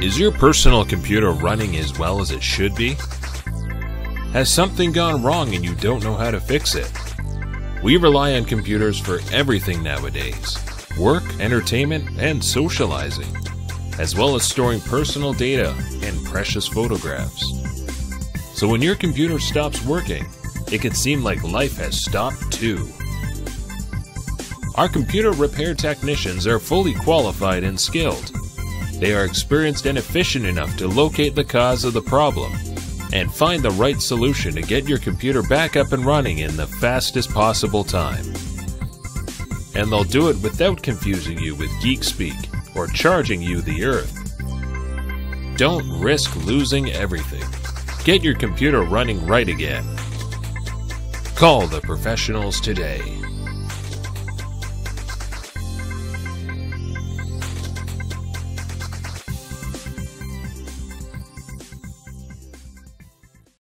Is your personal computer running as well as it should be? Has something gone wrong and you don't know how to fix it? We rely on computers for everything nowadays work, entertainment, and socializing, as well as storing personal data and precious photographs. So when your computer stops working, it can seem like life has stopped too. Our computer repair technicians are fully qualified and skilled. They are experienced and efficient enough to locate the cause of the problem and find the right solution to get your computer back up and running in the fastest possible time. And they'll do it without confusing you with geek speak or charging you the earth. Don't risk losing everything. Get your computer running right again. Call the professionals today.